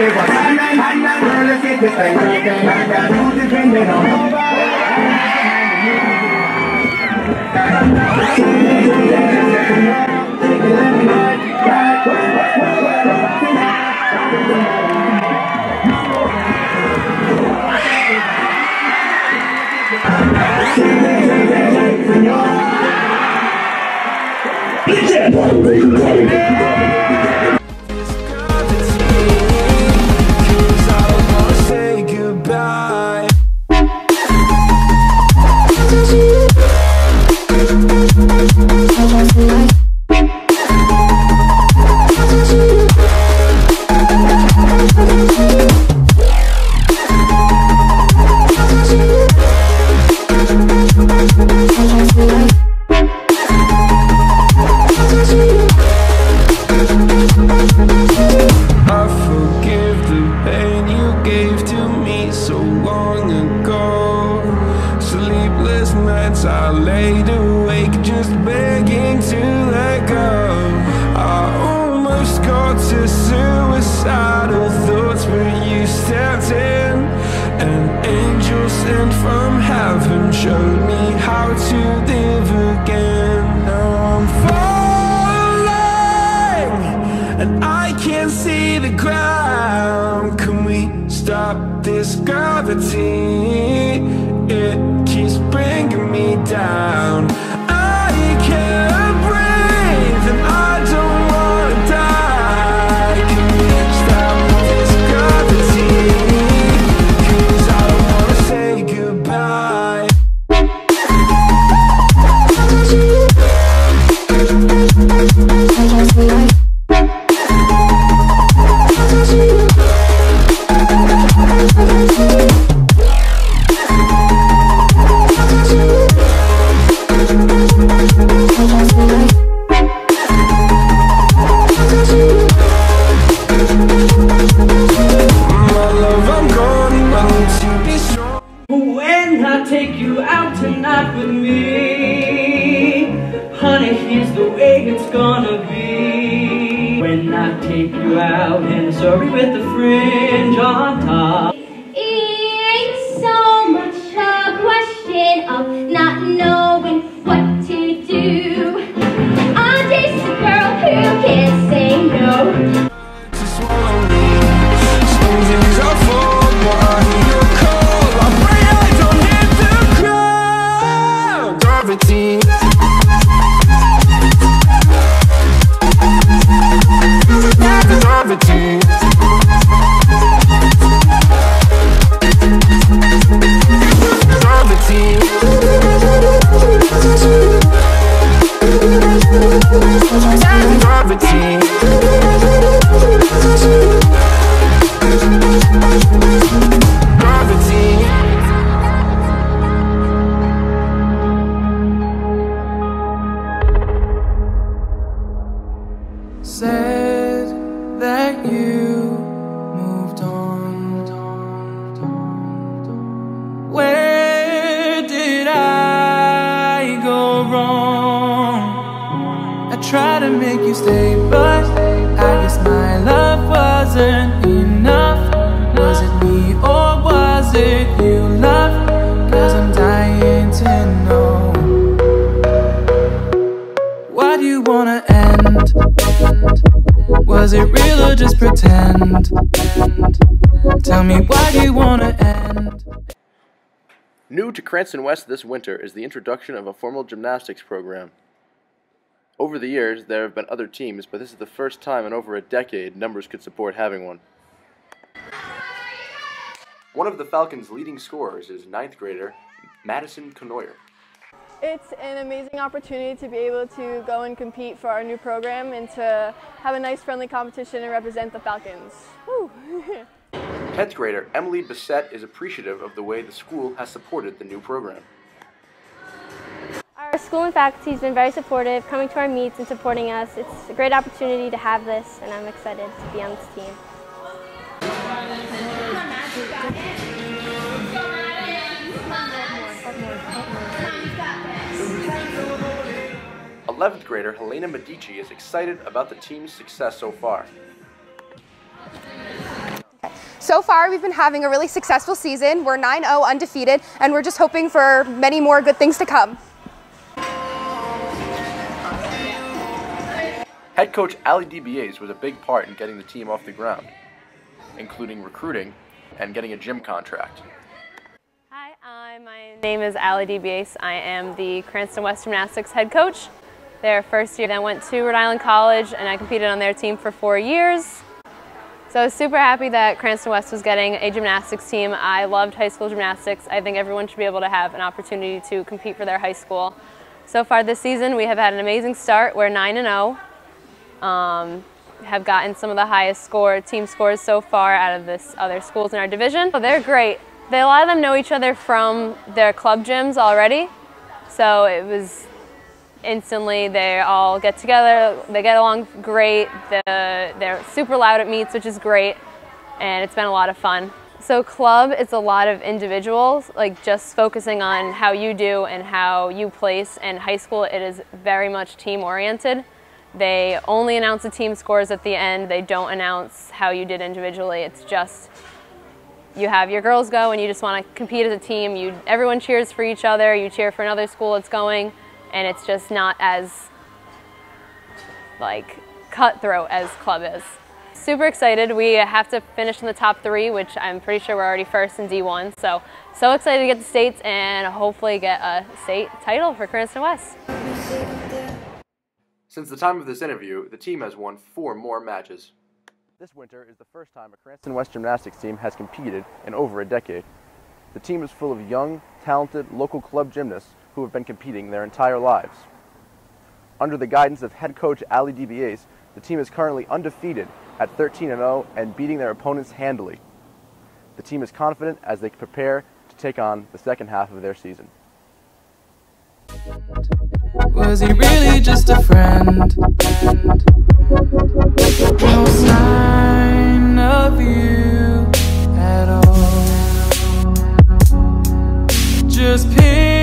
They want hang and hang and girl, let's get this thing working. Hang and do the thing they don't know about. Yeah. I can't see the ground. Can we stop this gravity? It keeps bringing me down. I can't I take you out tonight with me? Honey, here's the way it's gonna be When I take you out in a Surrey with a fringe on top Why do you wanna end? Was it real or just pretend? Tell me why do you wanna end? New to Cranston West this winter is the introduction of a formal gymnastics program. Over the years, there have been other teams, but this is the first time in over a decade numbers could support having one. One of the Falcons' leading scorers is ninth grader Madison Conoyer. It's an amazing opportunity to be able to go and compete for our new program and to have a nice friendly competition and represent the Falcons. Woo. 10th grader Emily Bissett is appreciative of the way the school has supported the new program. Our school and faculty has been very supportive, coming to our meets and supporting us. It's a great opportunity to have this, and I'm excited to be on this team. 11th grader Helena Medici is excited about the team's success so far. So far, we've been having a really successful season. We're 9 0 undefeated, and we're just hoping for many more good things to come. Head coach Ali DBAs was a big part in getting the team off the ground, including recruiting and getting a gym contract. Hi, my name is Ali DBAce. I am the Cranston West Gymnastics head coach. Their first year, then went to Rhode Island College and I competed on their team for four years. So I was super happy that Cranston West was getting a gymnastics team. I loved high school gymnastics. I think everyone should be able to have an opportunity to compete for their high school. So far this season, we have had an amazing start. We're 9 and 0. Um, have gotten some of the highest score team scores so far out of this other schools in our division. So they're great. They, a lot of them know each other from their club gyms already. So it was instantly they all get together they get along great the, they're super loud at meets which is great and it's been a lot of fun so club is a lot of individuals like just focusing on how you do and how you place and high school it is very much team oriented they only announce the team scores at the end they don't announce how you did individually it's just you have your girls go and you just want to compete as a team you everyone cheers for each other you cheer for another school that's going and it's just not as like cutthroat as club is. Super excited. We have to finish in the top three, which I'm pretty sure we're already first in D1. So, so excited to get the states and hopefully get a state title for Cranston West. Since the time of this interview, the team has won four more matches. This winter is the first time a Cranston West gymnastics team has competed in over a decade. The team is full of young, talented local club gymnasts who have been competing their entire lives. Under the guidance of head coach Ali DBAs, the team is currently undefeated at 13 0 and beating their opponents handily. The team is confident as they prepare to take on the second half of their season. Was he really just a friend? No sign of you at all. Just pictures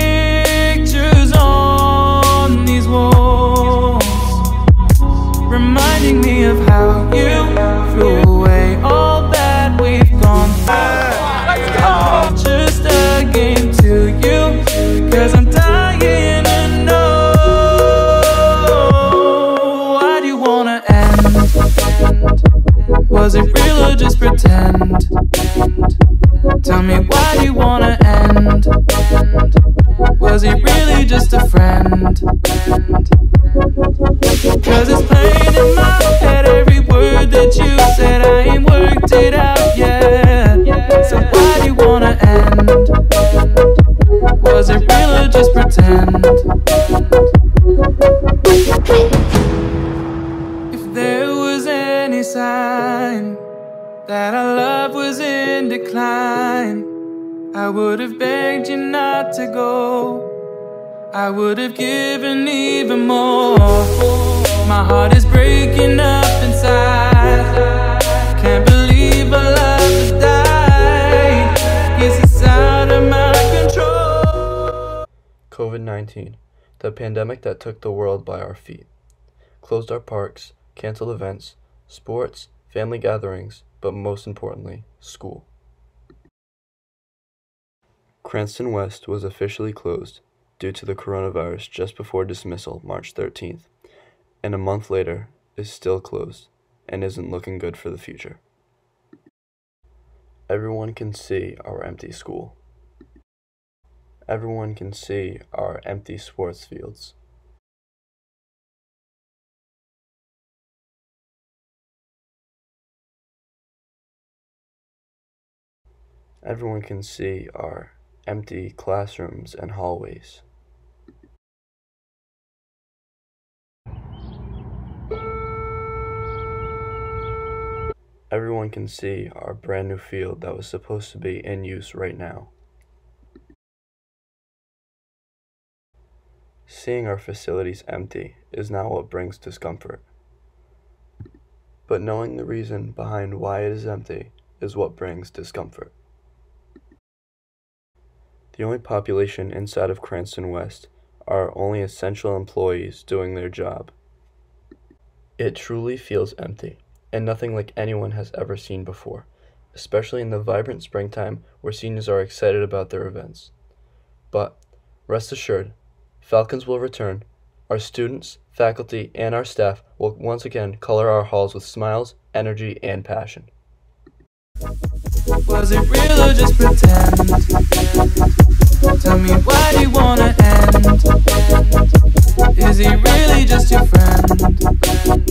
pretend? Tell me why do you wanna end? Was he really just a friend? Cause it's playing in my head every word that you said. I ain't worked it out yet. So why do you wanna end? Was it real or just pretend? I would have given even more. My heart is breaking up inside. Can't believe our love has died. Guess it's out of my control. COVID 19, the pandemic that took the world by our feet, closed our parks, canceled events, sports, family gatherings, but most importantly, school. Cranston West was officially closed due to the coronavirus just before dismissal March 13th, and a month later is still closed and isn't looking good for the future. Everyone can see our empty school. Everyone can see our empty sports fields. Everyone can see our empty classrooms and hallways. Everyone can see our brand new field that was supposed to be in use right now. Seeing our facilities empty is not what brings discomfort. But knowing the reason behind why it is empty is what brings discomfort. The only population inside of Cranston West are only essential employees doing their job. It truly feels empty, and nothing like anyone has ever seen before, especially in the vibrant springtime where seniors are excited about their events. But rest assured, Falcons will return. Our students, faculty, and our staff will once again color our halls with smiles, energy, and passion. Was it real or just pretend? Tell me why do you wanna end? Is he really just your friend?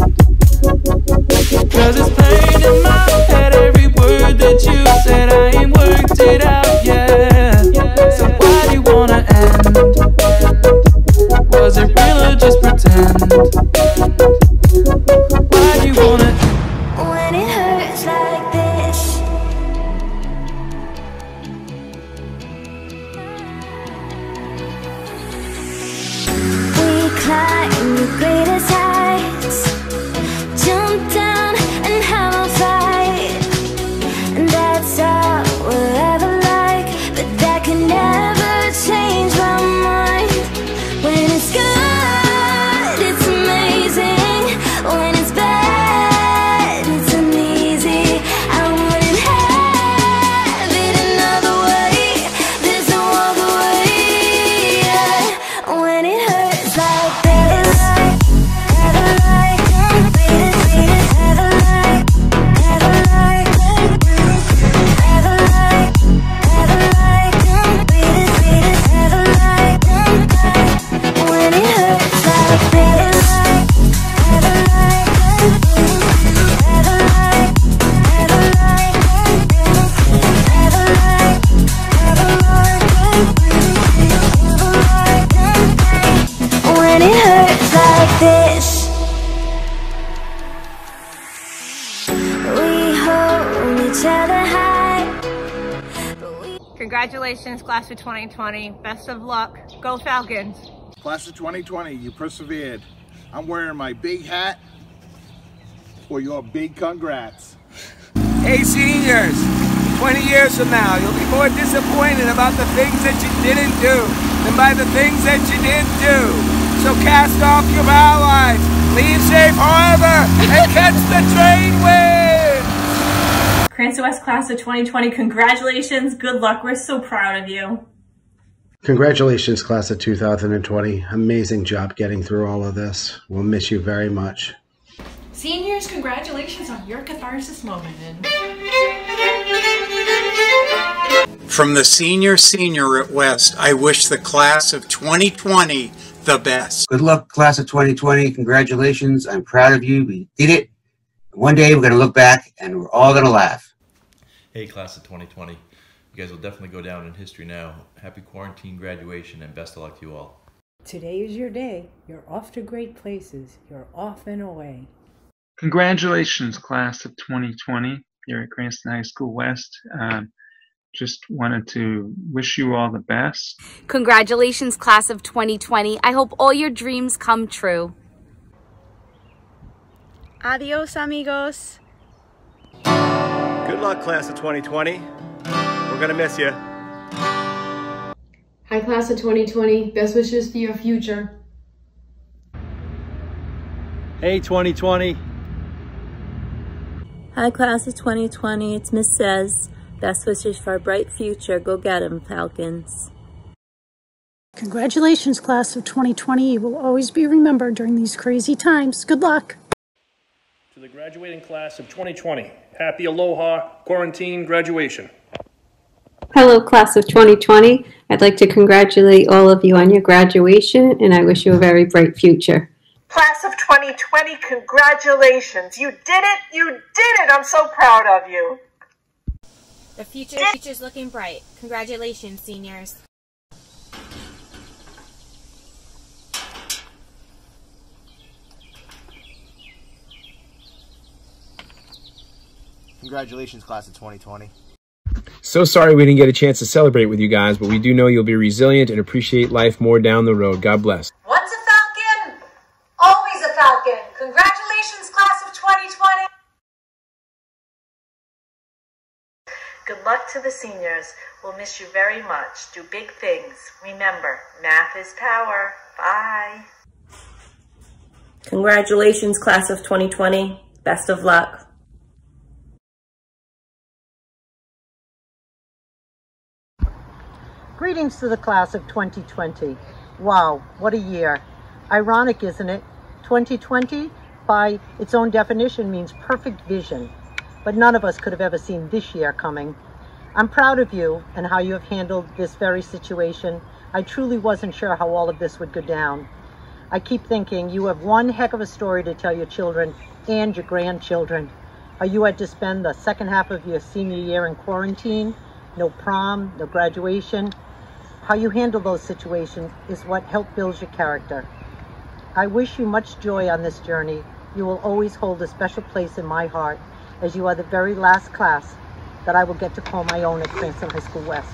You each other high Congratulations, class of 2020. Best of luck. Go Falcons. Class of 2020, you persevered. I'm wearing my big hat for your big congrats. Hey seniors, 20 years from now, you'll be more disappointed about the things that you didn't do than by the things that you did do. So cast off your allies, leave safe harbor, and Cranston West class of 2020, congratulations, good luck. We're so proud of you. Congratulations, class of 2020. Amazing job getting through all of this. We'll miss you very much. Seniors, congratulations on your catharsis moment. From the senior senior at West, I wish the class of 2020 the best. Good luck, class of 2020. Congratulations. I'm proud of you. We did it. One day we're going to look back and we're all going to laugh. Hey, class of 2020. You guys will definitely go down in history now. Happy quarantine graduation and best of luck to you all. Today is your day. You're off to great places. You're off and away. Congratulations, class of 2020 here at Cranston High School West. Um, just wanted to wish you all the best. Congratulations, class of 2020. I hope all your dreams come true. Adios, amigos. Good luck, class of 2020. We're gonna miss you. Hi, class of 2020. Best wishes for your future. Hey, 2020. Hi, class of 2020. It's Miss Says. Best wishes for a bright future. Go get 'em, Falcons. Congratulations, class of 2020. You will always be remembered during these crazy times. Good luck. To the graduating class of 2020, happy aloha quarantine graduation. Hello, class of 2020. I'd like to congratulate all of you on your graduation, and I wish you a very bright future. Class of 2020, congratulations. You did it. You did it. I'm so proud of you. The future, future's looking bright. Congratulations, seniors. Congratulations, class of 2020. So sorry we didn't get a chance to celebrate with you guys, but we do know you'll be resilient and appreciate life more down the road. God bless. Once a Falcon, always a Falcon. Congratulations, class of 2020. Good luck to the seniors. We'll miss you very much. Do big things. Remember, math is power. Bye. Congratulations, class of 2020. Best of luck. Greetings to the class of 2020. Wow, what a year. Ironic, isn't it? 2020, by its own definition, means perfect vision. But none of us could have ever seen this year coming. I'm proud of you and how you have handled this very situation. I truly wasn't sure how all of this would go down. I keep thinking you have one heck of a story to tell your children and your grandchildren. How you had to spend the second half of your senior year in quarantine, no prom, no graduation. How you handle those situations is what helped build your character. I wish you much joy on this journey. You will always hold a special place in my heart as you are the very last class that I will get to call my own at Cranston High School West.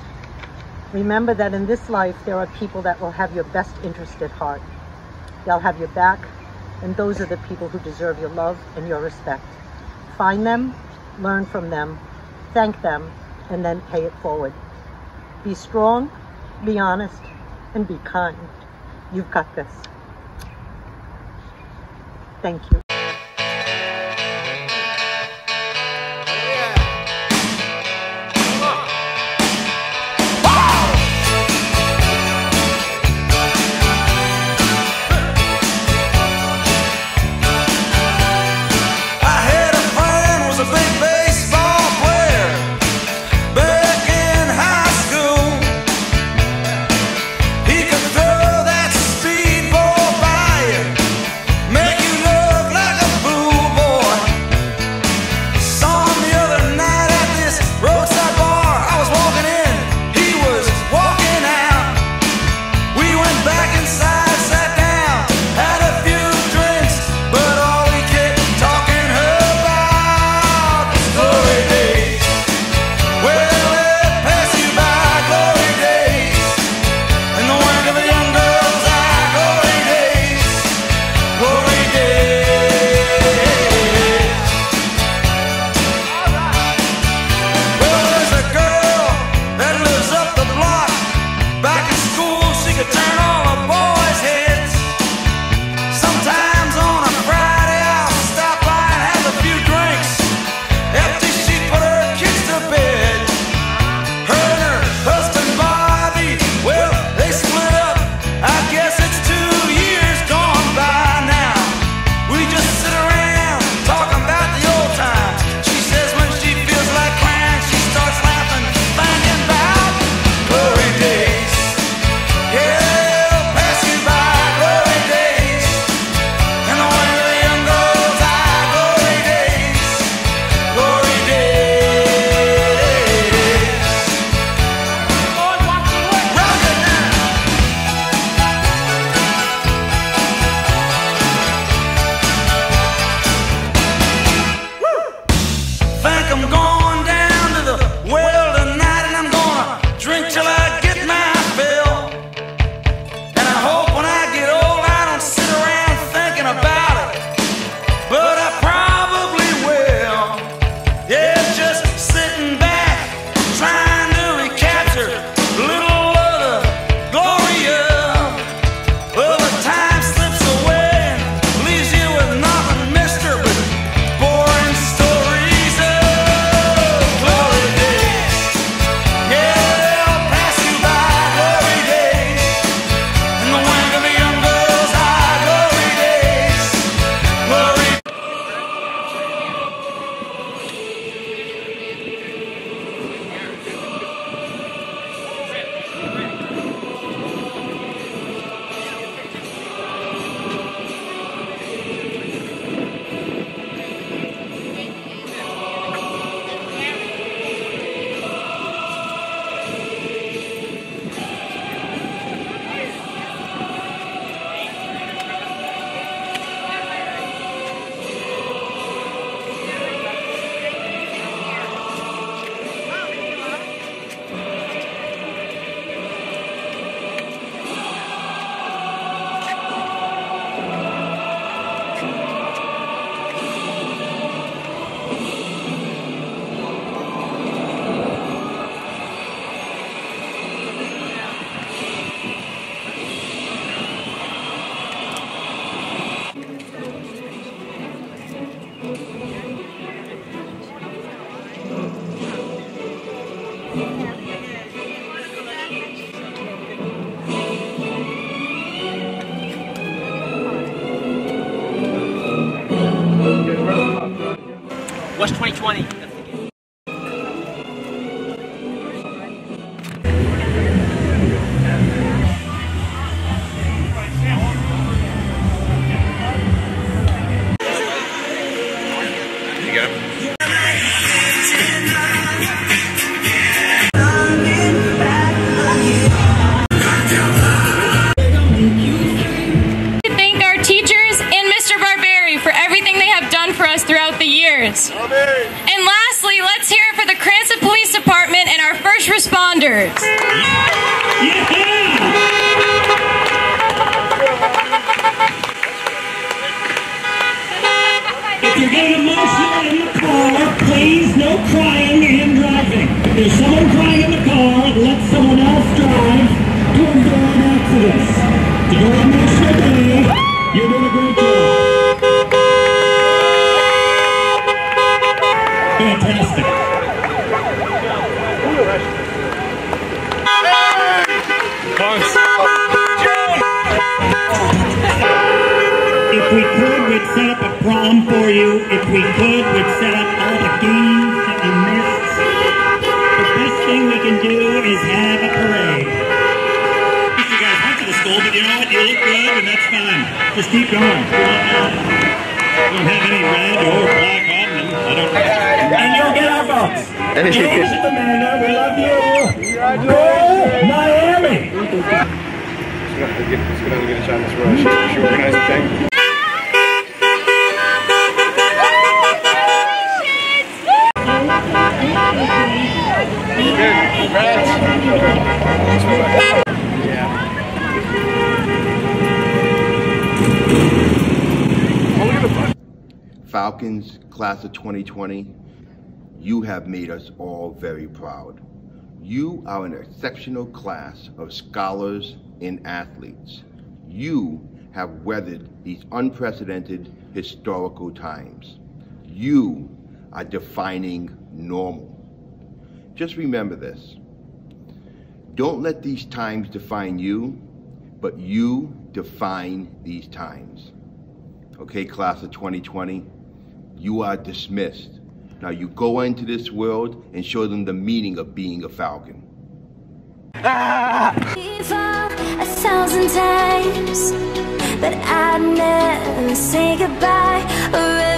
Remember that in this life, there are people that will have your best interest at heart. They'll have your back, and those are the people who deserve your love and your respect. Find them, learn from them, thank them, and then pay it forward. Be strong, be honest, and be kind. You've got this. Thank you. West 2020. Just keep going. You don't, you don't have any red or black on them. I don't. And you'll get our votes. James and Amanda, we love you. Go Miami. Let's go down and get a shot in this rush. Should we organize a thing? Class of 2020, you have made us all very proud. You are an exceptional class of scholars and athletes. You have weathered these unprecedented historical times. You are defining normal. Just remember this. Don't let these times define you, but you define these times. Okay, class of 2020, you are dismissed. Now you go into this world and show them the meaning of being a falcon. A thousand times, but I'd never say goodbye.